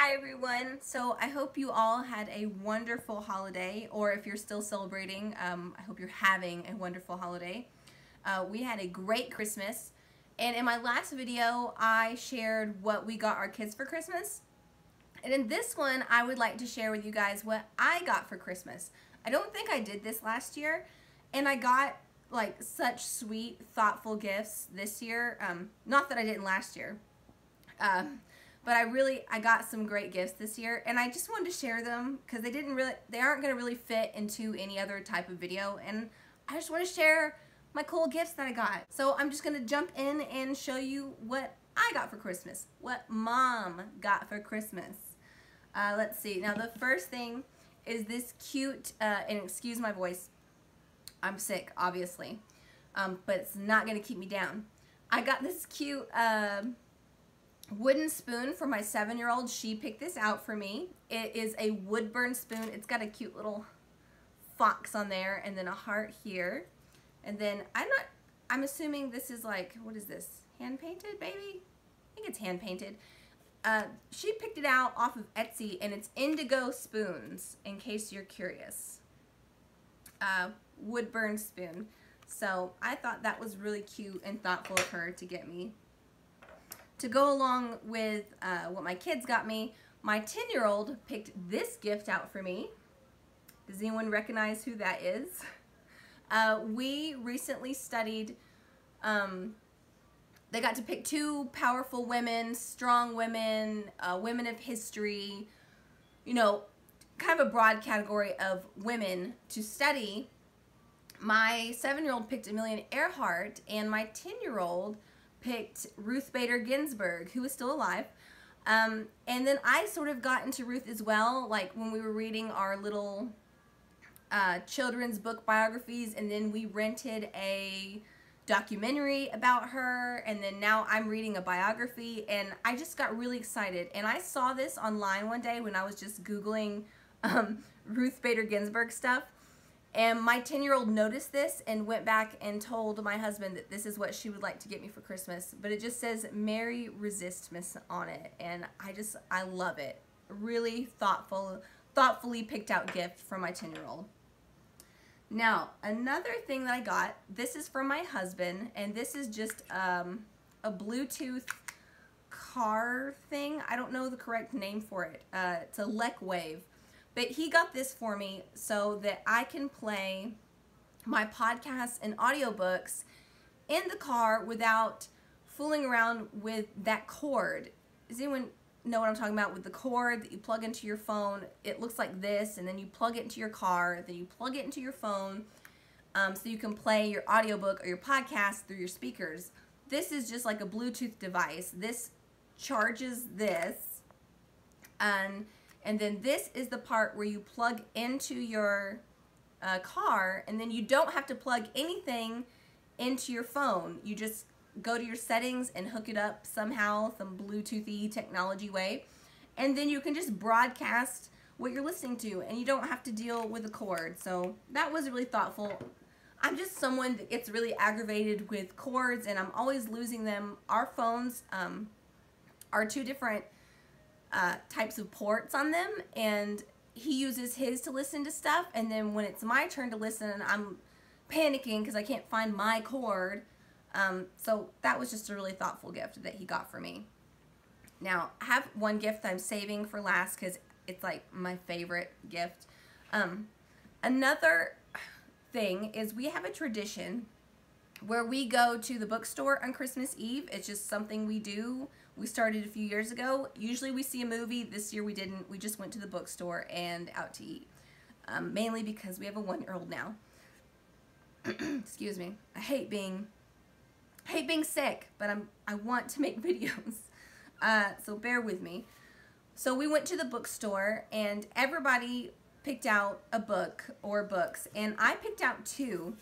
Hi everyone. So I hope you all had a wonderful holiday, or if you're still celebrating, um, I hope you're having a wonderful holiday. Uh, we had a great Christmas, and in my last video, I shared what we got our kids for Christmas. And in this one, I would like to share with you guys what I got for Christmas. I don't think I did this last year, and I got like such sweet, thoughtful gifts this year. Um, not that I didn't last year. Um, but I really, I got some great gifts this year and I just wanted to share them because they didn't really, they aren't going to really fit into any other type of video and I just want to share my cool gifts that I got. So I'm just going to jump in and show you what I got for Christmas, what mom got for Christmas. Uh, let's see. Now the first thing is this cute, uh, and excuse my voice, I'm sick, obviously, um, but it's not going to keep me down. I got this cute, uh, wooden spoon for my seven-year-old. She picked this out for me. It is a Woodburn spoon. It's got a cute little fox on there and then a heart here. And then I'm not, I'm assuming this is like, what is this? Hand painted, baby? I think it's hand painted. Uh, she picked it out off of Etsy and it's indigo spoons in case you're curious. Uh, wood burn spoon. So I thought that was really cute and thoughtful of her to get me to go along with uh, what my kids got me, my 10-year-old picked this gift out for me. Does anyone recognize who that is? Uh, we recently studied, um, they got to pick two powerful women, strong women, uh, women of history, you know, kind of a broad category of women to study. My seven-year-old picked Amelia Earhart, and my 10-year-old picked Ruth Bader Ginsburg, who is still alive. Um, and then I sort of got into Ruth as well, like when we were reading our little uh, children's book biographies, and then we rented a documentary about her, and then now I'm reading a biography, and I just got really excited. And I saw this online one day when I was just Googling um, Ruth Bader Ginsburg stuff, and my 10 year old noticed this and went back and told my husband that this is what she would like to get me for Christmas. But it just says Merry Resistmas on it. And I just, I love it. Really thoughtful, thoughtfully picked out gift for my 10 year old. Now, another thing that I got, this is from my husband, and this is just um, a Bluetooth car thing. I don't know the correct name for it. Uh, it's a Lecwave. But he got this for me so that I can play my podcasts and audiobooks in the car without fooling around with that cord. Does anyone know what I'm talking about with the cord that you plug into your phone? It looks like this and then you plug it into your car, then you plug it into your phone um, so you can play your audiobook or your podcast through your speakers. This is just like a Bluetooth device. This charges this and and then this is the part where you plug into your uh, car and then you don't have to plug anything into your phone. You just go to your settings and hook it up somehow, some Bluetoothy technology way. And then you can just broadcast what you're listening to and you don't have to deal with a cord. So that was really thoughtful. I'm just someone that gets really aggravated with cords and I'm always losing them. Our phones um, are two different uh, types of ports on them and he uses his to listen to stuff and then when it's my turn to listen I'm panicking because I can't find my cord um, so that was just a really thoughtful gift that he got for me now I have one gift I'm saving for last because it's like my favorite gift um, another thing is we have a tradition where we go to the bookstore on Christmas Eve. It's just something we do. We started a few years ago. Usually we see a movie. This year we didn't. We just went to the bookstore and out to eat. Um, mainly because we have a one-year-old now. Excuse me. I hate being hate being sick, but I'm I want to make videos. Uh, so bear with me. So we went to the bookstore and everybody picked out a book or books and I picked out two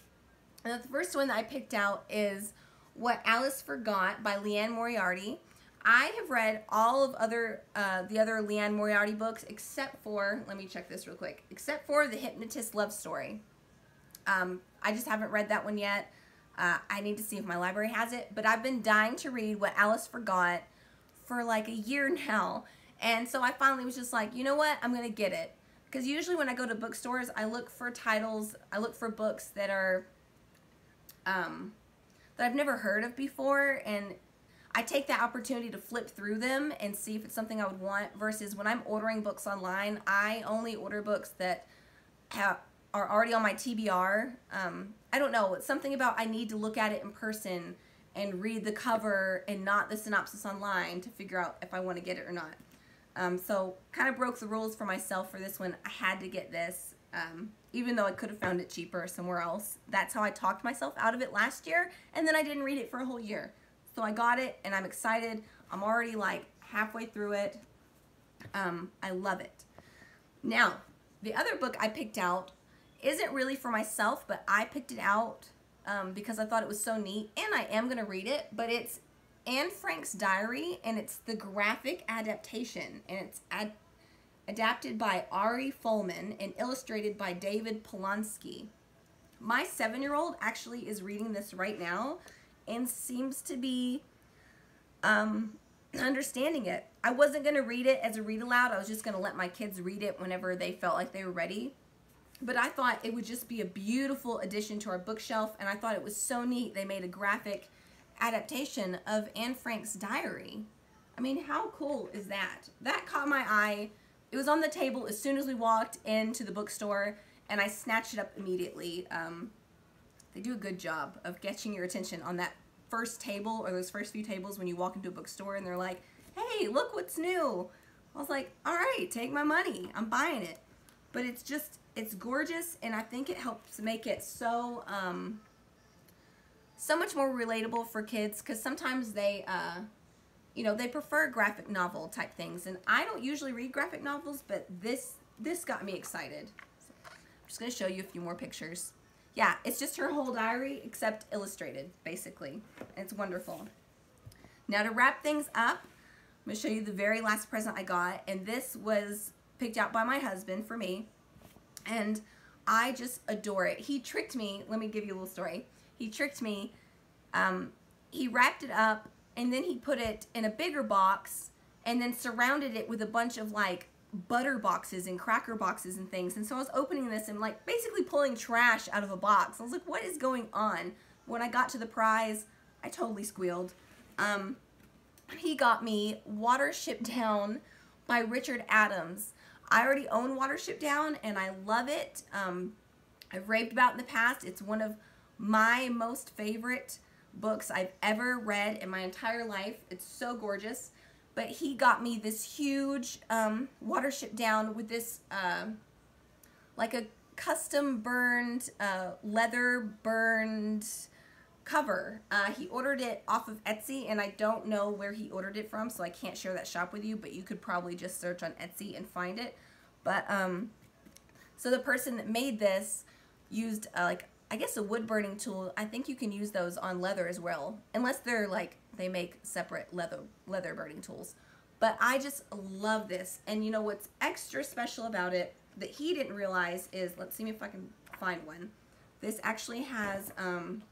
and the first one that I picked out is What Alice Forgot by Liane Moriarty. I have read all of other uh, the other Liane Moriarty books except for, let me check this real quick, except for The Hypnotist Love Story. Um, I just haven't read that one yet. Uh, I need to see if my library has it, but I've been dying to read What Alice Forgot for like a year now, And so I finally was just like, you know what? I'm to get it. Because usually when I go to bookstores, I look for titles, I look for books that are, um, that I've never heard of before. And I take that opportunity to flip through them and see if it's something I would want versus when I'm ordering books online, I only order books that have, are already on my TBR. Um, I don't know. It's something about I need to look at it in person and read the cover and not the synopsis online to figure out if I want to get it or not. Um, so kind of broke the rules for myself for this one. I had to get this, um, even though I could have found it cheaper somewhere else. That's how I talked myself out of it last year, and then I didn't read it for a whole year. So I got it and I'm excited. I'm already like halfway through it. Um, I love it. Now, the other book I picked out isn't really for myself, but I picked it out um, because I thought it was so neat and I am going to read it, but it's Anne Frank's diary and it's the graphic adaptation and it's ad adapted by Ari Folman and illustrated by David Polonsky. My seven-year-old actually is reading this right now and seems to be um, understanding it. I wasn't going to read it as a read aloud. I was just going to let my kids read it whenever they felt like they were ready. But I thought it would just be a beautiful addition to our bookshelf, and I thought it was so neat they made a graphic adaptation of Anne Frank's diary. I mean, how cool is that? That caught my eye. It was on the table as soon as we walked into the bookstore, and I snatched it up immediately. Um, they do a good job of catching your attention on that first table or those first few tables when you walk into a bookstore and they're like, hey, look what's new. I was like, all right, take my money. I'm buying it. But it's just, it's gorgeous and I think it helps make it so, um, so much more relatable for kids because sometimes they, uh, you know, they prefer graphic novel type things. And I don't usually read graphic novels, but this, this got me excited. So I'm just going to show you a few more pictures yeah, it's just her whole diary except illustrated, basically. It's wonderful. Now to wrap things up, I'm to show you the very last present I got. And this was picked out by my husband for me. And I just adore it. He tricked me. Let me give you a little story. He tricked me. Um, he wrapped it up and then he put it in a bigger box and then surrounded it with a bunch of like butter boxes and cracker boxes and things. And so I was opening this and like basically pulling trash out of a box. I was like, what is going on? When I got to the prize, I totally squealed. Um, he got me Watership Down by Richard Adams. I already own Watership Down and I love it. Um, I've raved about in the past. It's one of my most favorite books I've ever read in my entire life. It's so gorgeous but he got me this huge um, Watership Down with this uh, like a custom burned uh, leather burned cover. Uh, he ordered it off of Etsy and I don't know where he ordered it from so I can't share that shop with you but you could probably just search on Etsy and find it. But um, so the person that made this used uh, like I guess a wood burning tool. I think you can use those on leather as well unless they're like they make separate leather leather burning tools. But I just love this. And you know what's extra special about it that he didn't realize is, let's see if I can find one. This actually has um,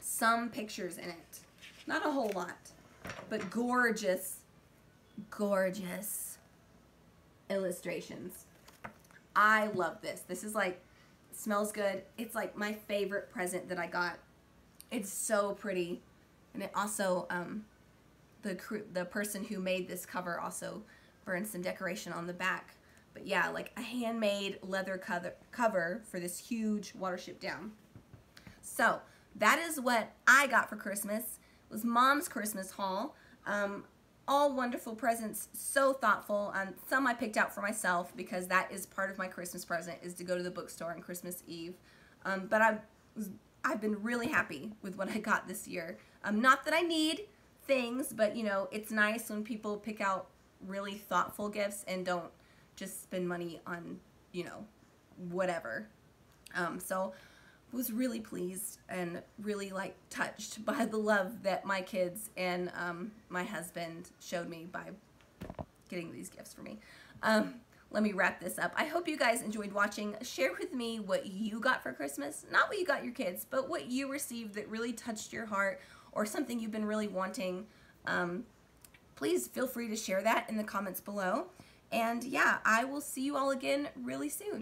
some pictures in it. Not a whole lot, but gorgeous, gorgeous illustrations. I love this. This is like, smells good. It's like my favorite present that I got. It's so pretty. And it also, um, the the person who made this cover also burned some decoration on the back. But yeah, like a handmade leather cover, cover for this huge Watership Down. So that is what I got for Christmas. It was Mom's Christmas haul. Um, all wonderful presents, so thoughtful. Um, some I picked out for myself because that is part of my Christmas present is to go to the bookstore on Christmas Eve. Um, but I was I've been really happy with what I got this year. Um, not that I need things, but you know, it's nice when people pick out really thoughtful gifts and don't just spend money on, you know, whatever. Um, so was really pleased and really like touched by the love that my kids and um, my husband showed me by getting these gifts for me. Um, let me wrap this up. I hope you guys enjoyed watching. Share with me what you got for Christmas. Not what you got your kids, but what you received that really touched your heart or something you've been really wanting. Um, please feel free to share that in the comments below. And yeah, I will see you all again really soon.